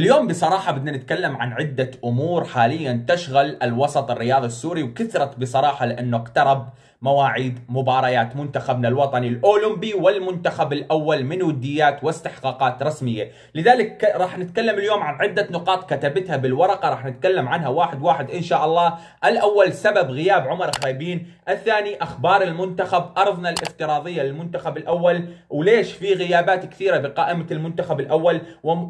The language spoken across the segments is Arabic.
اليوم بصراحة بدنا نتكلم عن عدة أمور حاليا تشغل الوسط الرياضي السوري وكثرت بصراحة لأنه اقترب مواعيد مباريات منتخبنا الوطني الأولمبي والمنتخب الأول من وديات واستحقاقات رسمية. لذلك راح نتكلم اليوم عن عدة نقاط كتبتها بالورقة راح نتكلم عنها واحد واحد إن شاء الله. الأول سبب غياب عمر خريبين الثاني أخبار المنتخب أرضنا الافتراضية للمنتخب الأول وليش في غيابات كثيرة بقائمة المنتخب الأول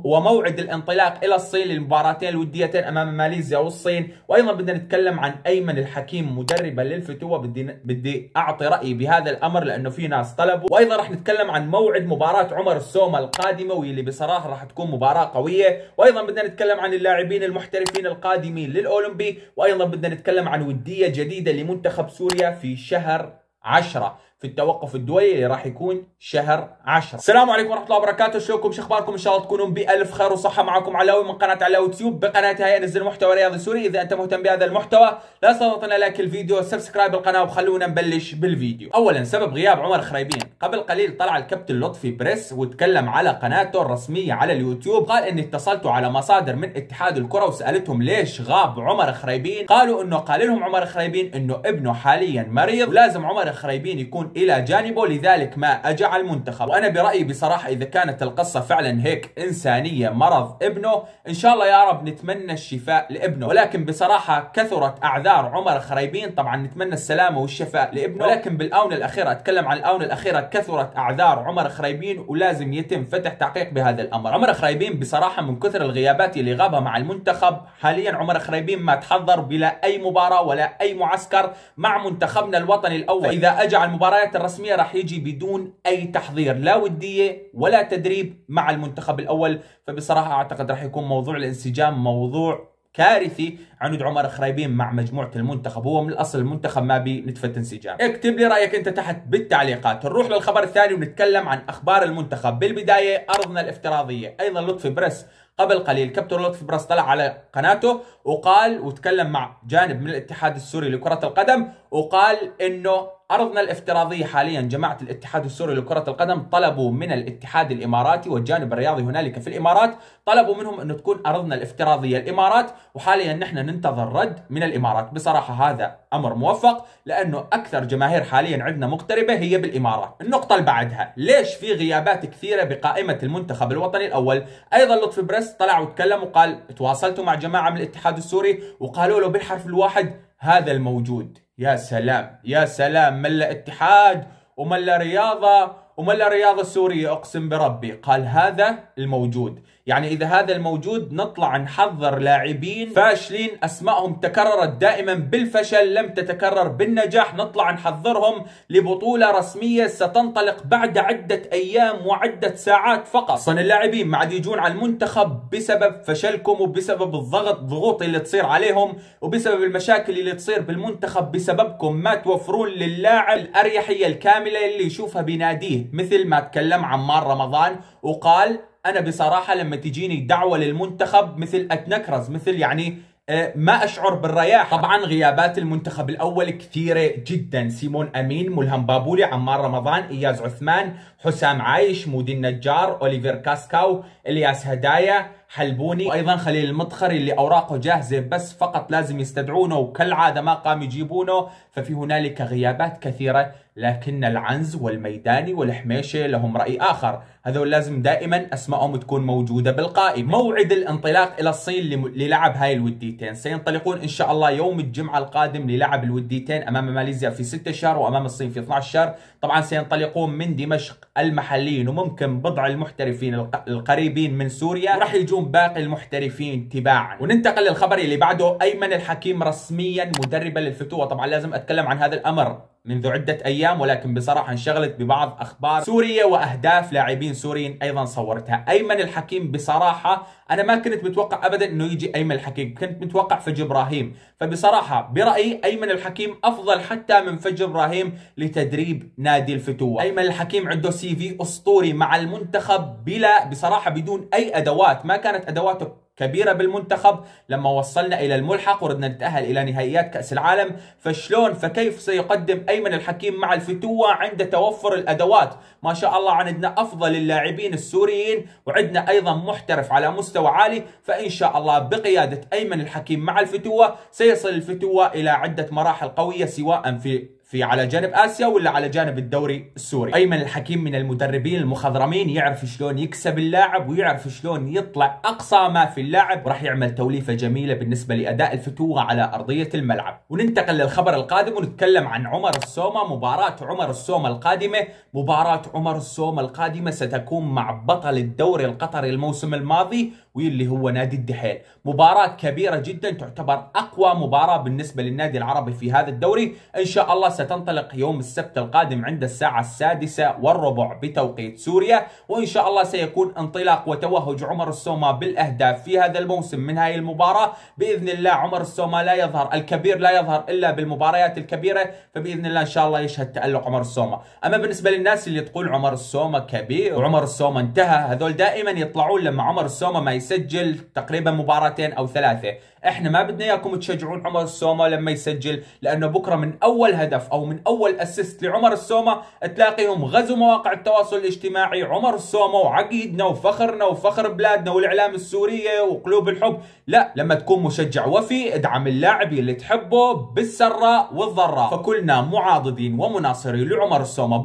وموعد الانطلاق إلى الصين للمباراتين الوديتين أمام ماليزيا والصين. وأيضا بدنا نتكلم عن أيمن الحكيم مدربا للفتوة. بدي بدي أعطي رأيي بهذا الأمر لأنه في ناس طلبوا. وأيضا راح نتكلم عن موعد مباراة عمر السومة القادمة واللي بصراحة راح تكون مباراة قوية. وأيضا بدنا نتكلم عن اللاعبين المحترفين القادمين للأولمبي. وأيضا بدنا نتكلم عن ودية جديدة لمنتخب سوريا في شهر 10 في التوقف الدولي اللي راح يكون شهر 10 السلام عليكم ورحمة الله وبركاته. شلونكم؟ شو أخباركم؟ إن شاء الله تكونون بألف خير وصحة معكم علاوي من قناة علاوي تيوب بقناتي هاي انزل محتوى رياضي سوري. إذا أنت مهتم بهذا المحتوى لا تضغطنا like الفيديو subscribe القناة وخلونا نبلش بالفيديو. اولا سبب غياب عمر خريبين. قبل قليل طلع الكابتن لطفي بريس وتكلم على قناته الرسمية على اليوتيوب. قال إني اتصلت على مصادر من اتحاد الكرة وسألتهم ليش غاب عمر خريبين. قالوا إنه قال لهم عمر خريبين إنه ابنه حاليا مريض. ولازم عمر خريبين يكون إلى جانبه لذلك ما على المنتخب. وأنا برأيي بصراحة إذا كانت القصة فعلا هيك إنسانية مرض ابنه إن شاء الله يا رب نتمنى الشفاء لابنه. ولكن بصراحة كثرت أعذار عمر خريبين. طبعا نتمنى السلامة والشفاء لابنه. ولكن بالآونة الأخيرة أتكلم عن الآونة الأخيرة كثرت أعذار عمر خريبين ولازم يتم فتح تحقيق بهذا الأمر. عمر خريبين بصراحة من كثر الغيابات اللي غابها مع المنتخب حاليا عمر خريبين ما تحضر بلا أي مباراة ولا أي معسكر مع منتخبنا الوطني الأول. فإذا اجى على المباريات الرسمية راح يجي بدون أي تحضير لا ودية ولا تدريب مع المنتخب الأول. فبصراحة أعتقد راح يكون موضوع الانسجام موضوع كارثي. عن عمر خريبين مع مجموعة المنتخب هو من الأصل المنتخب ما بي نتفه انسجام. اكتب لي رأيك أنت تحت بالتعليقات. نروح للخبر الثاني ونتكلم عن أخبار المنتخب. بالبداية أرضنا الافتراضية. أيضا لطفي بريس قبل قليل كابتن لطفي بريس طلع على قناته وقال وتكلم مع جانب من الاتحاد السوري لكرة القدم وقال إنه أرضنا الافتراضية حاليا جماعة الاتحاد السوري لكرة القدم طلبوا من الاتحاد الإماراتي والجانب الرياضي هنالك في الإمارات طلبوا منهم أنه تكون أرضنا الافتراضية الإمارات وحاليا نحن ننتظر رد من الإمارات. بصراحة هذا أمر موفق لأنه أكثر جماهير حاليا عندنا مغتربة هي بالإمارات النقطة اللي بعدها ليش في غيابات كثيرة بقائمة المنتخب الوطني الأول؟ أيضا لطفي بريس طلع وتكلم وقال تواصلت مع جماعة من الاتحاد السوري وقالوا له بالحرف الواحد هذا الموجود. يا سلام يا سلام ملا اتحاد وملا رياضة وملا رياضة سورية أقسم بربي. قال هذا الموجود. يعني إذا هذا الموجود نطلع نحضر لاعبين فاشلين أسمائهم تكررت دائما بالفشل لم تتكرر بالنجاح. نطلع نحضرهم لبطولة رسمية ستنطلق بعد عدة أيام وعدة ساعات فقط. أصلا اللاعبين ما عاد يجون على المنتخب بسبب فشلكم وبسبب الضغط ضغوط اللي تصير عليهم وبسبب المشاكل اللي تصير بالمنتخب بسببكم. ما توفرون للاعب الأريحية الكاملة اللي يشوفها بناديه. مثل ما تكلم عمار رمضان وقال أنا بصراحة لما تجيني دعوة للمنتخب مثل أتنكرز مثل يعني آه، ما أشعر بالرياح. طبعا غيابات المنتخب الأول كثيرة جدا. سيمون أمين ملهم بابولي عمار رمضان إياز عثمان حسام عايش مودي النجار أوليفير كاسكاو إلياس هدايا. حلبوني. وأيضا خليل المطخري اللي أوراقه جاهزة بس فقط لازم يستدعونه وكالعادة ما قام يجيبونه ففي هنالك غيابات كثيرة لكن العنز والميداني والحميشة لهم رأي آخر. هذول لازم دائما اسمائهم تكون موجودة بالقائمة. موعد الانطلاق إلى الصين للعب هاي الوديتين. سينطلقون إن شاء الله يوم الجمعة القادم للعب الوديتين أمام ماليزيا في 6 شهر وأمام الصين في 12 شهر. طبعا سينطلقون من دمشق المحليين وممكن بضع المحترفين القريبين من سوريا. وراح يجون باقي المحترفين تباعا. وننتقل للخبر اللي بعده أيمن الحكيم رسميا مدربا للفتوه طبعا لازم أتكلم عن هذا الأمر. منذ عدة أيام ولكن بصراحة انشغلت ببعض أخبار سوريا وأهداف لاعبين سوريين أيضا صورتها. أيمن الحكيم بصراحة أنا ما كنت متوقع أبدا أنه يجي أيمن الحكيم كنت متوقع فج إبراهيم. فبصراحة برأيي أيمن الحكيم أفضل حتى من فج إبراهيم لتدريب نادي الفتوة أيمن الحكيم عنده سي في أسطوري مع المنتخب بلا بصراحة بدون أي أدوات. ما كانت أدواته كبيرة بالمنتخب. لما وصلنا إلى الملحق وردنا نتأهل إلى نهائيات كأس العالم فشلون فكيف سيقدم أيمن الحكيم مع الفتوة عند توفر الأدوات؟ ما شاء الله عندنا أفضل اللاعبين السوريين وعندنا أيضا محترف على مستوى عالي فإن شاء الله بقيادة أيمن الحكيم مع الفتوة سيصل الفتوة إلى عدة مراحل قوية سواء في في على جانب آسيا ولا على جانب الدوري السوري؟ أيمن الحكيم من المدربين المخضرمين يعرف شلون يكسب اللاعب ويعرف شلون يطلع أقصى ما في اللاعب وراح يعمل توليفة جميلة بالنسبة لأداء الفتوه على أرضية الملعب. وننتقل للخبر القادم ونتكلم عن عمر السومة مباراة عمر السومة القادمة. مباراة عمر السومة القادمة ستكون مع بطل الدوري القطري الموسم الماضي واللي هو نادي الدحيل مباراة كبيرة جدا تعتبر أقوى مباراة بالنسبة للنادي العربي في هذا الدوري. إن شاء الله ستنطلق يوم السبت القادم عند الساعة السادسة والربع بتوقيت سوريا وإن شاء الله سيكون انطلاق وتوهج عمر السومة بالأهداف في هذا الموسم من هذه المباراة. بإذن الله عمر السومة لا يظهر الكبير لا يظهر إلا بالمباريات الكبيرة فبإذن الله إن شاء الله يشهد تألق عمر السومة. أما بالنسبة للناس اللي تقول عمر السومة كبير وعمر السومة انتهى هذول دائما يطلعون لما عمر السومة ما يسجل تقريبا مباراتين أو ثلاثة. إحنا ما بدنا إياكم تشجعون عمر السومة لما يسجل لأنه بكرة من أول هدف أو من أول اسيست لعمر السومة تلاقيهم غزوا مواقع التواصل الاجتماعي. عمر السومة وعقيدنا وفخرنا وفخر بلادنا والإعلام السوريه وقلوب الحب. لا لما تكون مشجع وفي ادعم اللاعب اللي تحبه بالسراء والضراء. فكلنا معاضدين ومناصرين لعمر السومة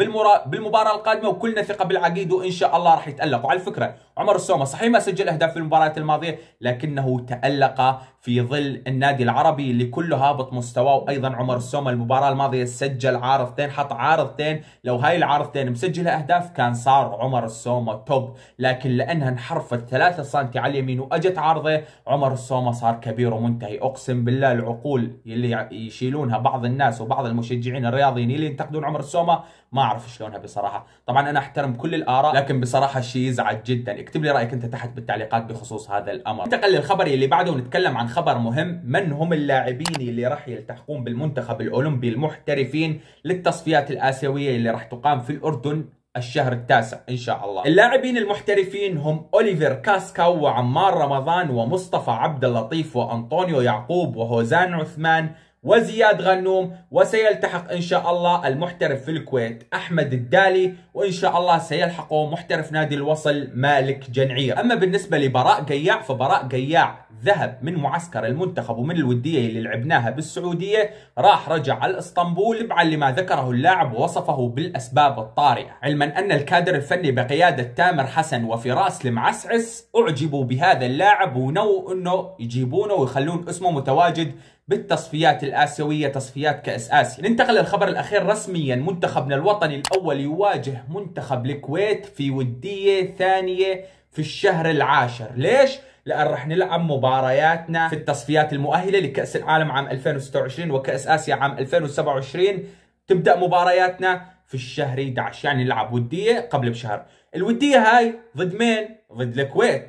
بالمباراة القادمة وكلنا ثقة بالعقيد وإن شاء الله راح يتألق. وعلى فكره عمر السومة صحيح ما سجل أهداف في المباريات الماضية لكنه تألق في ظل النادي العربي اللي كله هابط مستواه وأيضا عمر السومة المباراة الماضية سجل عارضتين حط عارضتين. لو هاي العارضتين مسجله أهداف كان صار عمر السومة توب لكن لأنها انحرفت 3 سم على اليمين وأجت عارضة عمر السومة صار كبير ومنتهي. أقسم بالله العقول اللي يشيلونها بعض الناس وبعض المشجعين الرياضيين اللي ينتقدون عمر السومة ما أعرف شلونها بصراحة. طبعا أنا أحترم كل الآراء لكن بصراحة الشيء يزعج جدا. اكتب لي رأيك أنت تحت بالتعليقات بخصوص هذا الأمر. ننتقل للخبر اللي بعده ونتكلم عن خبر مهم. من هم اللاعبين اللي راح يلتحقون بالمنتخب الأولمبي المحترفين للتصفيات الآسيوية اللي راح تقام في الأردن الشهر التاسع؟ إن شاء الله. اللاعبين المحترفين هم اوليفر كاسكاو وعمار رمضان ومصطفى عبد اللطيف وأنطونيو يعقوب وهوزان عثمان وزياد غنوم وسيلتحق إن شاء الله المحترف في الكويت أحمد الدالي وإن شاء الله سيلحقه محترف نادي الوصل مالك جنعير. أما بالنسبة لبراء قياع فبراء قياع ذهب من معسكر المنتخب ومن الودية اللي لعبناها بالسعودية راح رجع على إسطنبول بعد لما ذكره اللاعب ووصفه بالأسباب الطارئة. علما أن الكادر الفني بقيادة تامر حسن وفراس المعسعس أعجبوا بهذا اللاعب ونووا أنه يجيبونه ويخلون اسمه متواجد بالتصفيات الآسيوية تصفيات كأس آسيا. ننتقل للخبر الأخير. رسميا منتخبنا الوطني الأول يواجه منتخب الكويت في ودية ثانية في الشهر العاشر. ليش؟ لأن راح نلعب مبارياتنا في التصفيات المؤهلة لكأس العالم عام 2026 وكأس آسيا عام 2027 تبدأ مبارياتنا في الشهر 11 يعني نلعب ودية قبل بشهر الودية هاي ضد مين؟ ضد الكويت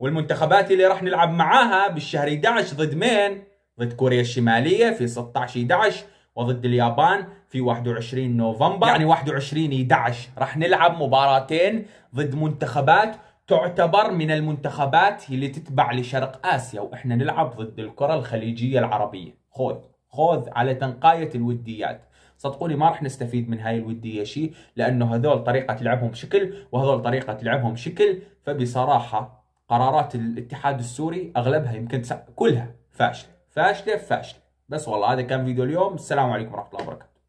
والمنتخبات اللي راح نلعب معاها بالشهر 11 ضد مين؟ ضد كوريا الشمالية في 16 11 وضد اليابان في 21 نوفمبر يعني 21 11 راح نلعب مباراتين ضد منتخبات تعتبر من المنتخبات اللي تتبع لشرق آسيا وإحنا نلعب ضد الكرة الخليجية العربية. خذ خذ على تنقاية الوديات. صدقوني ما راح نستفيد من هاي الودية شيء لأنه هذول طريقة لعبهم شكل وهذول طريقة لعبهم شكل. فبصراحة قرارات الاتحاد السوري أغلبها يمكن كلها فاشلة فاشلة فاشلة. بس والله هذا كان فيديو اليوم. السلام عليكم ورحمة الله وبركاته.